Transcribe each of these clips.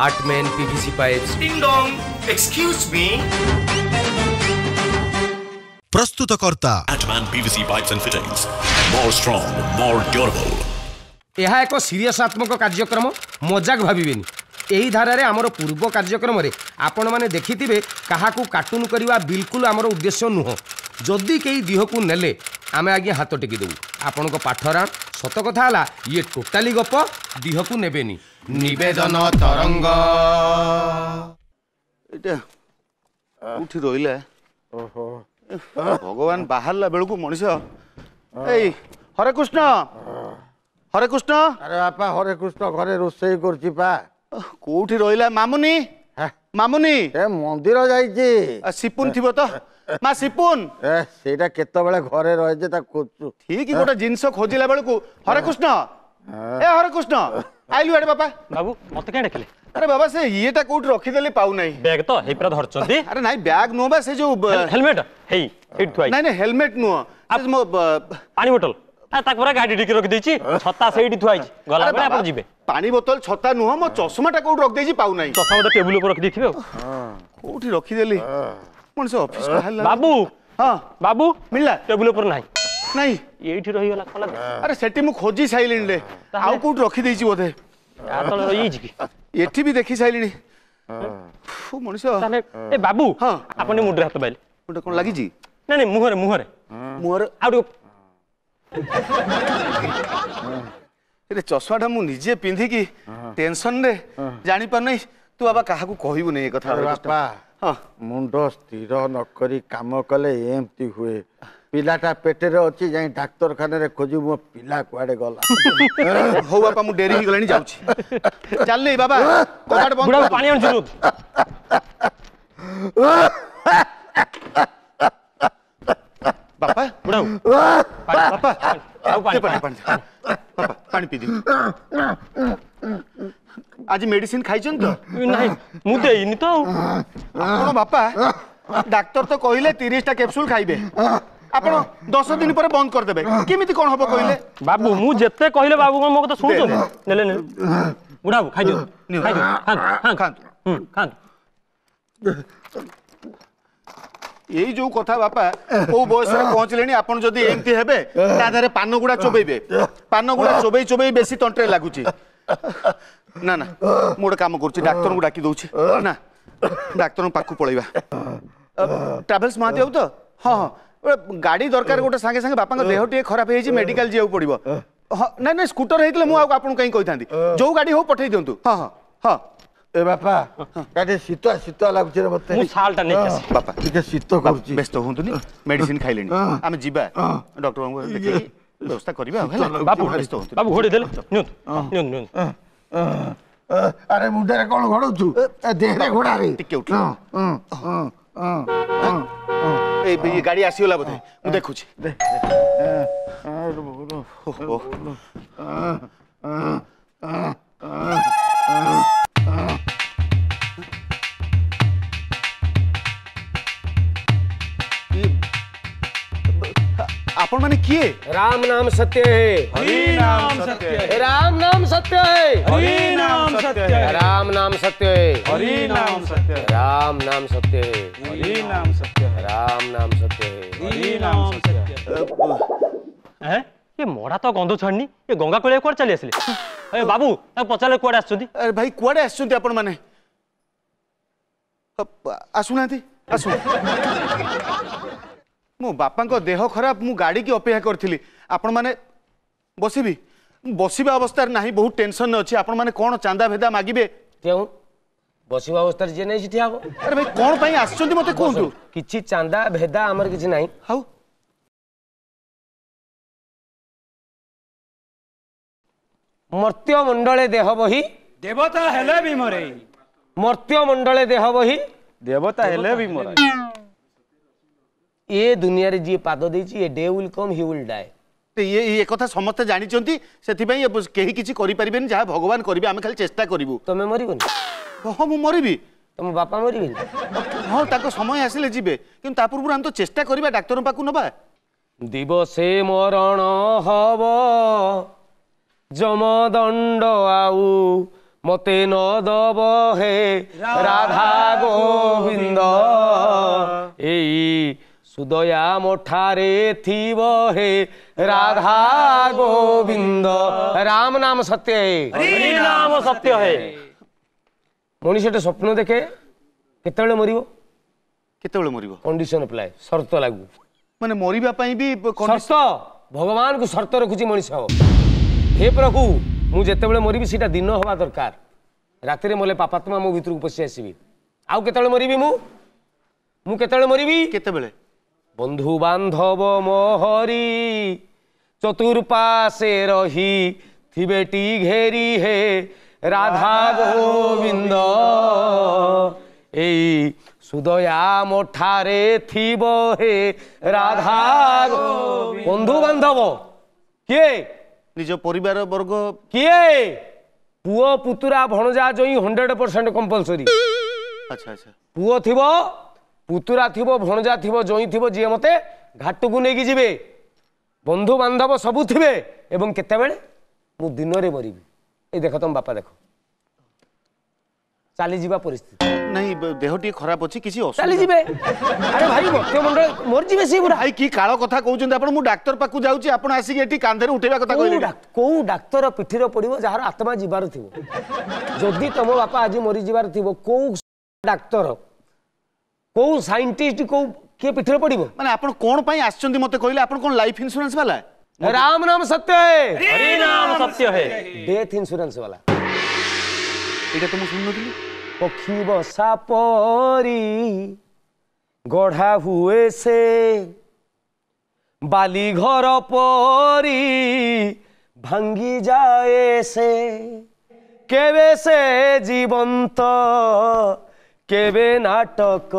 Atman PVC pipes. Ding dong! Excuse me! ପ୍ରସ୍ତୁତକର୍ତ୍ତା Atman PVC pipes and fittings. More strong, more durable. ଏହା ଏକ ସିରିୟସାତ୍ମକ କାର୍ଯ୍ୟକ୍ରମ ମଜାକ ଭାବିବେନି ଏହି ଧାରାରେ ଆମର ପୂର୍ବ କାର୍ଯ୍ୟକ୍ରମରେ ଆପଣମାନେ ଦେଖିଥିବେ କାହାକୁ କାର୍ଟୁନ୍ କରିବା ବିଲକୁଲ ଆମର ଉଦ୍ଦେଶ୍ୟ ନୁହଁ ଯଦି କେହି ଦିହକୁ ନେଲେ ଆମେ ଆଜ୍ଞା ହାତ ଟେକି ଦେବୁ ଆପଣଙ୍କ ପାଠରାମ ସତ କଥା ହେଲା ଇଏ ଟୋଟାଲି ଗପ ଦିହକୁ ନେବେନି ନିବେଦନ ତରଙ୍ଗ ଏଇଟା କୋଉଠି ରହିଲା ଭଗବାନ ବାହାରିଲା ବେଳକୁ ମଣିଷ ଏଇ ହରେ କୃଷ୍ଣ ହରେ କୃଷ୍ଣ ଆରେ ବାପା ହରେ କୃଷ୍ଣ ଘରେ ରୋଷେଇ କରୁଛି ପା କୋଉଠି ରହିଲା ମାମୁନି ମାମୁନି ଏ ମନ୍ଦିର ଯାଇଛି ସିପୁନ ଥିବ ତ মা ସିପୁନ ଏ ସେଇଟା କେତେବେଳେ ଘରେ ରହିଛେ ତାକୁ ଖୋଜୁଛୁ ଠିକ ଗୋଟେ ଜିନିଷ ଖୋଜିଲା ବେଳକୁ ହରେ କୃଷ୍ଣ ଏ ହରେ କୃଷ୍ଣ ଆଇଲୁ ଆଡ଼େ ବାପା ବାବୁ ମତେ କାଇଁ ଡାକିଲେ ଆରେ ବାବା ସେ ଇଏଟା କୋଉଠି ରଖିଦେଲେ ପାଉନାହିଁ ବ୍ୟାଗ୍ ତ ହେଇ ପୁରା ଧରିଛନ୍ତି ଆରେ ନାଇଁ ବ୍ୟାଗ୍ ନୁହଁ ବା ସେ ଯୋଉ ହେଲମେଟ ହେଇ ଏଇଠି ଥୁଆ ନାଇଁ ନାଇଁ ହେଲମେଟ ନୁହଁ ମୋ ପାଣି ବୋଟଲ ତାକୁ ପୁରା ଗାଡି ଟିକେ ରଖିଦେଇଛି ଛତା ସେଇଠି ଥୁଆ ହେଇଛି ଗଲା ବେଳେ ଆପଣ ଯିବେ ପାଣି ବୋତଲ ଛତା ନୁହଁ ମୋ ଚଷମାଟା କୋଉଠି ରଖିଦେଇଛି ପାଉନାହିଁ ଚଷମାଟା ଟେବୁଲ ଉପରେ ରଖିଦେଇଥିବେ ଆଉ କୋଉଠି ରଖିଦେଲି ମଣିଷ ଅଫିସ ହେଲା ବାବୁ ହଁ ବାବୁ ମିଳିଲା ଟେବୁଲ ଉପରେ ନାହିଁ ନାହିଁ ଏଇଠି ରହିଗଲା କଲା ଆରେ ସେଠି ମୁଁ ଖୋଜି ସାରିଲିଣି ରେ ଆଉ କୋଉଠି ରଖିଦେଇଛି ବୋଧେ ତଳେ ରହିଯାଇଛି କି ଏଠି ବି ଦେଖି ସାରିଲିଣି ମଣିଷ ଏ ବାବୁ ହଁ ଆପଣ ମୁଣ୍ଡରେ ହାତ ପାଇଲେ ଗୋଟେ କ'ଣ ଲାଗିଛି ନାଇଁ ନାଇଁ ମୁହଁରେ ମୁହଁରେ ମୁହଁରେ ଆଉ ଟିକେ ଚଷମାଟା ମୁଁ ନିଜେ ପିନ୍ଧିକି ଟେନସନରେ ଜାଣିପାରୁନାହିଁ ତୁ ବାବା କାହାକୁ କହିବୁନି ଏ କଥା ମୁଣ୍ଡ ସ୍ଥିର ନ କରି କାମ କଲେ ଏମିତି ହୁଏ ପିଲାଟା ପେଟରେ ଅଛି ଯାଇ ଡାକ୍ତରଖାନାରେ ଖୋଜି ମୋ ପିଲା କୁଆଡେ ଗଲା ହଉ ବାପା ମୁଁ ଡେରି ହେଇଗଲାଣି ଯାଉଛି ଚାଲିଲି ବାବା ପାଣି ଆଣୁଛୁ ବାପା ବୁଢ଼ାଉ ବାପା ପାଣି ପିଇ ଦିଅ আজি মেডিসিন খাইছেন তো নাই মু দেইনি তো আপন বাপা ডাক্তার তো কইলে 30 টা ক্যাপসুল খাইবে আপন 10 দিন পরে বন্ধ করে দেবে কিমিতি কোন হবো কইলে বাবু মু যেতে কইলে বাবু কোন মো কথা শুনছো নেলে নে বুড়াবু খাই দিও খাই দিও খান খান খান হুম খান এই যে কথা বাপা ও বয়সে পৌঁছলে আপনার যদি এমতি হবে তা দেহে পানগুড়া চোবাইবে পানগুড়া চোবাই চোবাই বেশি তন্ট্রে লাগুছে ନା ନା ମୁଁ ଗୋଟେ କାମ କରୁଛି ଡାକ୍ତରଙ୍କୁ ଡାକି ଦଉଛି ନା ଡାକ୍ତରଙ୍କ ପାଖକୁ ପଳେଇବା ଟ୍ରାଭେଲ୍ସ ମହାନ୍ତି ବାବୁ ତ ହଁ ହଁ ଗାଡ଼ି ଦରକାର ଗୋଟେ ସାଙ୍ଗେ ସାଙ୍ଗେ ବାପାଙ୍କ ଦେହ ଟିକେ ଖରାପ ହେଇଯାଇଛି ମେଡିକାଲ ଯିବାକୁ ପଡ଼ିବ ହଁ ନାଇଁ ନାଇଁ ସ୍କୁଟର ହେଇଥିଲେ ମୁଁ ଆଉ ଆପଣଙ୍କୁ କାହିଁ କହିଥାନ୍ତି ଯୋଉ ଗାଡ଼ି ହଉ ପଠେଇ ଦିଅନ୍ତୁ ହଁ ହଁ ହଁ ए बापा काटे शीत शीत लागुछ रे मते मु सालटा नै कसे बापा ठीक शीत करूची व्यस्त होन्तुनी मेडिसिन खाइलेनी हामी जिबा डाक्टर बाबू देखि ব্যবস্থা କରିବା ହେଲା ବାବୁ ବାବୁ ଘୋଡ଼ି ଦେଲେ ନିଅନ୍ତୁ ନିଅନ୍ତୁ ଆରେ ମୁଣ୍ଡରେ କ'ଣ ଘୋଡ଼ଉଛୁ ଦେହରେ ଘୋଡ଼ାରେ ଟିକେ ଉଠ এই গাড়ি আসিগলা বোধে মু দেখুছি আহ आपण माने किए राम नाम सत्य है हरि नाम सत्य है राम नाम सत्य है हरि नाम सत्य है राम नाम सत्य है हरि नाम सत्य है राम नाम सत्य है हरि नाम सत्य है राम नाम सत्य है हरि नाम सत्य है ये मोड़ा तो गंध छाड़नी ये गंगा कोले कुआर चली आसले ए बाबू पचारे कुआडे आसुंती अरे भाई कुआडे आसुंती आपण माने आसुनाती आसु ମୋ ବାପାଙ୍କ ଦେହ ଖରାପ ମୁଁ ଗାଡ଼ିକି ଅପେକ୍ଷା କରିଥିଲି ଆପଣମାନେ ବସିବି ବସିବା ଅବସ୍ଥାରେ ନାହିଁ ବହୁତ ଟେନସନ୍ରେ ଅଛି ଆପଣମାନେ କ'ଣ ଚାନ୍ଦା ଭେଦା ମାଗିବେ କେଉଁ ବସିବା ଅବସ୍ଥାରେ ଯିଏ ନାହିଁ ସେଠି ହବ ଆରେ ଭାଇ କ'ଣ ପାଇଁ ଆସୁଛନ୍ତି ମୋତେ କୁହନ୍ତୁ କିଛି ଚାନ୍ଦା ଭେଦା ଆମର କିଛି ନାହିଁ ହଉ ମର୍ତ୍ୟ ମଣ୍ଡଳେ ଦେହ ବହି ଦେବତା ହେଲେ ବି ମରେ ମର୍ତ୍ୟ ମଣ୍ଡଳେ ଦେହ ବହି ଦେବତା ହେଲେ ବି ମରେ ଏ ଦୁନିଆରେ ଯିଏ ପାଦ ଦେଇଛି a day will come he will die ଇଏ ଇଏ କଥା ସମସ୍ତେ ଜାଣିଛନ୍ତି ସେଥିପାଇଁ କେହି କିଛି କରିପାରିବେନି ଯାହା ଭଗବାନ କରିବେ ଆମେ ଖାଲି ଚେଷ୍ଟା କରିବୁ ତମେ ମରିବନି ହଁ ମୁଁ ମରିବି ତମ ବାପା ମରିବେନି ହଁ ତାଙ୍କ ସମୟ ଆସିଲେ ଯିବେ କିନ୍ତୁ ତା ପୂର୍ବରୁ ଆମେ ତ ଚେଷ୍ଟା କରିବା ଡାକ୍ତରଙ୍କ ପାଖକୁ ନବା ଦିବସେ ମରଣ ହବ ଯମଦଣ୍ଡ ଆଉ ମତେ ନ ଦବ ହେ ରାଧା ଗୋବିନ୍ଦ ଏଇ ସୁଦୟା ମୋଠାରେ ଥିବ ହେ ରାଧା ଗୋବିନ୍ଦ ରାମ ନାମ ସତ୍ୟ ହେ ରାମ ସତ୍ୟ ହେ ମଣିଷଟେ ସ୍ୱପ୍ନ ଦେଖେ କେତେବେଳେ ମରିବ କେତେବେଳେ ମରିବ କଣ୍ଡିସନ ଆପ୍ଲାଏ ସର୍ତ୍ତ ଲାଗୁ ମାନେ ମରିବା ପାଇଁ ବି ସର୍ତ୍ତ ଭଗବାନଙ୍କୁ ସର୍ତ୍ତ ରଖୁଛି ମଣିଷ ହେ ପ୍ରଭୁ ମୁଁ ଯେତେବେଳେ ମରିବି ସେଇଟା ଦିନ ହେବା ଦରକାର ରାତିରେ ମଲେ ପାପାତ୍ମା ମୋ ଭିତରକୁ ପଶି ଆସିବି ଆଉ କେତେବେଳେ ମରିବି ମୁଁ ମୁଁ କେତେବେଳେ ମରିବି କେତେବେଳେ বন্ধু বান্ধব মোহরি চতুর্পাশে রহি থিবেটি ঘেরি হে রাধা গোবিন্দ এই সুদয়া মোঠারে থিব হে রাধা বন্ধু বান্ধব কে নিজ পরিবার বর্গ কে পুয় পুতুরা ভণজা জয়ী হন্ড্রেড পরসেন্ট কম্পলসরি আচ্ছা আচ্ছা পুয় থিব পুতুরা থিব ভণজা থিব জ্বଇଁ থিব ଯିଏ ମୋତେ ଘାଟକୁ ନେଇକି ଯିବେ বন্ধুবান্ধব ସବୁ ଥିବେ ଏବଂ କେତେବେଳେ ମୁଁ ଦିନରେ ମରିବି ଏଇ ଦେଖ ତମ ବାପା ଦେଖ ଚାଲିଯିବା ପରିସ୍ଥିତି ନାଇଁ ଦେହ ଟିକେ ଖରାପ ଅଛି କିଛି ଚାଲିଯିବେ ଆରେ ଭାଇ ମତ୍ୟ ମଣ୍ଡଳ ମରିଯିବେ ସେ ପୁରା ଭାଇ କି କାଳ କଥା କହୁଛନ୍ତି ଆପଣ ମୁଁ ଡାକ୍ତର ପାଖକୁ ଯାଉଛି ଆପଣ ଆସିକି ଏଠି କାନ୍ଧରେ ଉଠେଇବା କଥା କହିଲେ କୋଉ ଡାକ୍ତର ପିଠିରେ ପଡିବ ଯାହାର ଆତ୍ମା ଯିବାର ଥିବ ଯଦି ତମ ବାପା ଆଜି ମରିଯିବାର ଥିବ କୋଉ ଡାକ୍ତର কেউ সাইন্টিস্ট কেউ কে পিঠে পড়ব মানে আপনার কোণ পাই আসছেন মতো কহিলে আপনার কোণ লাইফ ইন্স্যুরান্স বালা রাম নাম সত্য হরি নাম সত্য হে ডেথ ইন্স্যুরান্স বালা এটা তো মু শুননଥିଲି পক্ষী বসা পরি গড়া হুয়ে সে বালি ঘর পরি ভাঙ্গি যায় সে কেবে সে জীবন্ত केबे नाटक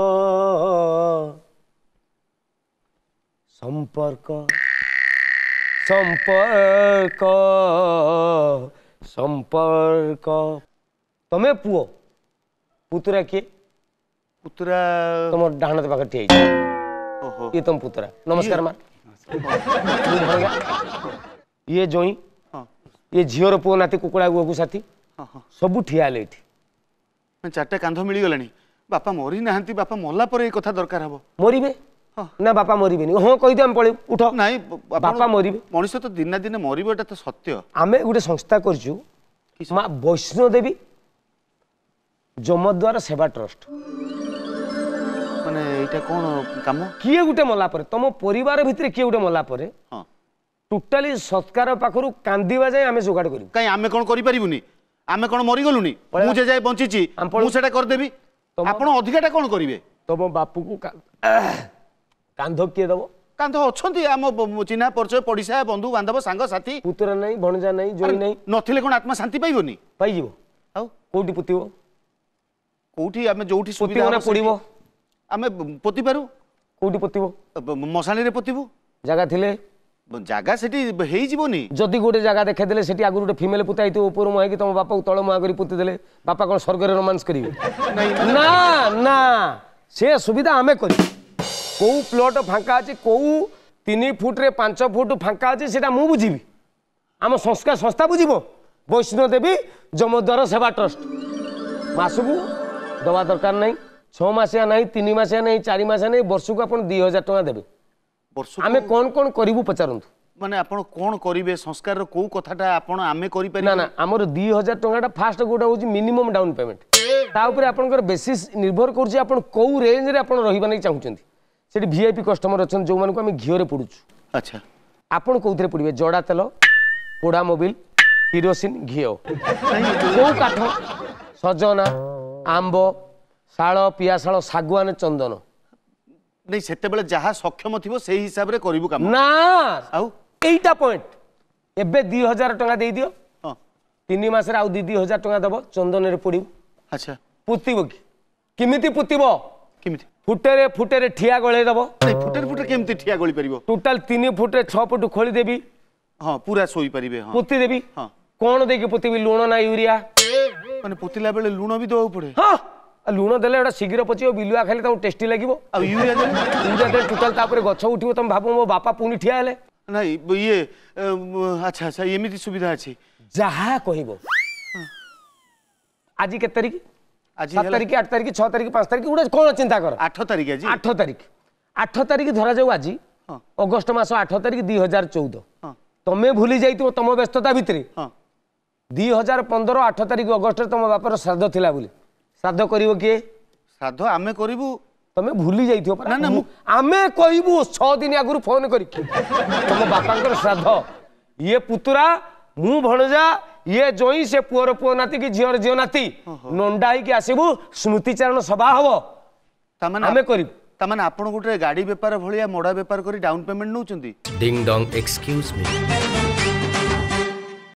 संपर्क संपर्क संपर्क तमे पुओ पुत्रा किए पुत्रा तुम डाण दे पाखे ठीक ये तुम पुत्रा नमस्कार मार ये जोई हाँ। ये झियोर पुओ नाती कुकुड़ा गुआ को साथी हाँ, हाँ। सबु ठियाले थी চারটা কান্ধ মিলিগলে বাপা মরি না বাপা মরলা পরে এই কথা দরকার হব মরিবে না বাপা মরিবেনি হ্যাঁ কইদে আমি পড়ে উঠ না বাপা মরিবে মানুষ তো দিন না দিনে মরিব এটা তো সত্য আমি গোটে সংস্থা করছু মা বৈষ্ণদেবী যমদ্বার সেবা ট্রষ্ট মানে এইটা কোন কাম কিয়ে গোটে মলা পরে তোম পরিবার ভিতরে কিয়ে গোটে মলা পরে টোটালি সৎকার পাখু কান্দিবা যায় আমি যোগাড় করিব কাই আমি কোন করি পারিবুনি ଆମେ କ'ଣ ମରିଗଲୁନି ମୁଁ ଯେ ଯାଏ ବଞ୍ଚିଛି ମୁଁ ସେଟା କରିଦେବି ଆପଣ ଅଧିକାଟା କ'ଣ କରିବେ ତମ ବାପୁକୁ କାନ୍ଧ କିଏ ଦବ କାନ୍ଧ ଅଛନ୍ତି ଆମ ଚିହ୍ନା ପରିଚୟ ପଡ଼ିଶା ବନ୍ଧୁ ବାନ୍ଧବ ସାଙ୍ଗସାଥି ପୁତୁରା ନାହିଁ ଭଣଜା ନାହିଁ ଜୋଇ ନାହିଁ ନଥିଲେ କ'ଣ ଆତ୍ମା ଶାନ୍ତି ପାଇବନି ପାଇଯିବ ଆଉ କୋଉଠି ପୋତିବ କୋଉଠି ଆମେ ଯୋଉଠି ସୁବିଧା ପୋଡ଼ିବ ଆମେ ପୋତିପାରୁ କୋଉଠି ପୋତିବ ମଶାଣିରେ ପୋତିବୁ ଜାଗା ଥିଲେ জায়গা সেটি হয়েযিবনি যদি গোটে জায়গা দেখাই দেলে সেটি আগে গোটে ফিমেল পুতা হইতো উপর মুহাঁ কি তোমার বাপা তল মুহাঁ করে পুতি দেলে বাপা কোন স্বর্গের রোমান্স করিবে না না সে সুবিধা আমি করি কেউ প্লট ফাঁকা আছে কেউ তিন ফুটরে পাঁচ ফুট ফাঁকা আছে সেটা মু বুঝিবি আম সংস্কার সংস্থা বুঝিব বৈষ্ণদেবী যমদ্বার সেবা ট্রষ্ট মাসকু দেওয়া দরকার নাই ছ মাসিয়া নাই তিন মাসিয়া নাই চারি মাসিয়া নাই বর্ষকু আপনার দুই হাজার টাকা দেবে আমি কোন কোন করবু পচারন্তু মানে আপন কোন করিবে সংস্কার কো কথাটা আপন আমি করি পারি না না আমার 2000 টাকাটা ফার্স্ট গোটা হচ্ছে মিনিমাম ডাউন পেমেন্ট তা উপরে আপনকর বেসিস নির্ভর করছে আপন কো রেঞ্জ রে আপন রহিবা নাই চাহুচନ୍ତି সেটি ভিআইপি কস্টমর অছন যো মানকু আমি ঘিওরে পড়ুছু আচ্ছা আপন কোউতরে পড়িবে জড়া তেল পোড়া মোবিল কিরোসিন ঘিও কো কাঠ সজনা আম্ব শাল পিয়াশাল শাগুয়ান চন্দন নেই সেতবে যা সক্ষম থাকবে সেই হিসাবে করবু কাম না আউ এইটা পয়েন্ট এবে দুই হাজার টাকা দিয়ে দিও তিন মাসের আউ দুই দুই হাজার টাকা দেব চন্দনের পোড়ব আচ্ছা পুতিব কি কেমিতি পুতিব কেমিতি ফুটেরে ফুটেরে ঠিয়া গলাই দেব ফুটেরে ফুটে কেমিতি ঠিয়া গলি পারিব টোটাল তিন ফুটে ছ ফুট খোলি দেবি হ্যাঁ পুরা শোই পারিবে হ্যাঁ পুতি দেবি হ্যাঁ কোন দেখি পুতিবি লুণ না ইউরিয়া মানে পুতিলা বেলে লুণ বি দেওয়া পড়ে হ্যাঁ লুণ দেলে এটা শীঘ্র পচিব বিলুয়া খাইলে তাকে টেস্টি লাগিব ইউরিয়া ইউরিয়া দেলে টোটাল তাপরে গছ উঠিব তুমি ভাব মো বাপা পুনি ঠিয়া হলে না ইয়ে আচ্ছা আচ্ছা এমিতি সুবিধা আছে যাহা কহিব আজি কে তারিখ আজি সাত তারিখ আট তারিখ ছ তারিখ পাঁচ তারিখ গোটে কোন চিন্তা কর আঠ তারিখ আজি আঠ তারিখ আঠ তারিখ ধরা যাও আজি অগস্ট মাস আঠ তারিখ দুই হাজার চৌদ তুমি ভুলি যাই তুম ব্যস্ততা ভিতরে দুই হাজার পনেরো আঠ তারিখ অগস্টে তোমার বাপার শ্রাদ্ধ লা বলে শ্রাদ্ধ করিব কিয়ে শ্রাদ্ধ আমি করবু তুমি ভুলি যাই না না আমি কহবু ছ দিন আগর ফোন করি তোম বাপাঙ্কর শ্রাদ্ধ ইয়ে পুতুরা মু ভণজা ইয়ে জয়ী সে পুয়র পুয় নাতি কি ঝিওর ঝিও নাতি নন্ডা হইকি আসিবু স্মৃতিচারণ সভা হব আমি করিবু তার আপনার গোটে গাড়ি বেপার ভাল মড়া বেপার করে ডাউন পেমেন্ট নৌ ডিং ডং এক্সক্যুজ মি